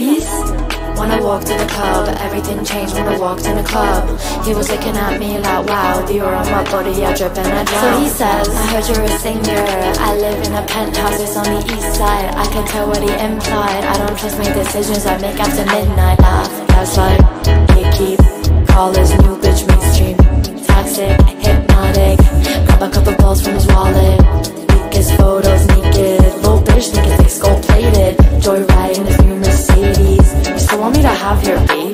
peace? When I walked in the club, everything changed when I walked in the club. He was looking at me like, wow, the aura on my body, I drip and I drown. So he says, I heard you're a singer. I live in a penthouse, it's on the east side. I can tell what he implied. I don't trust my decisions I make after midnight. Laugh, that's like, keep call his new bitch mainstream. Toxic, hypnotic. Grab a couple balls from his wallet. Leak his photos naked. Little bitch, think it's like gold plated. Joyride want me to have your baby?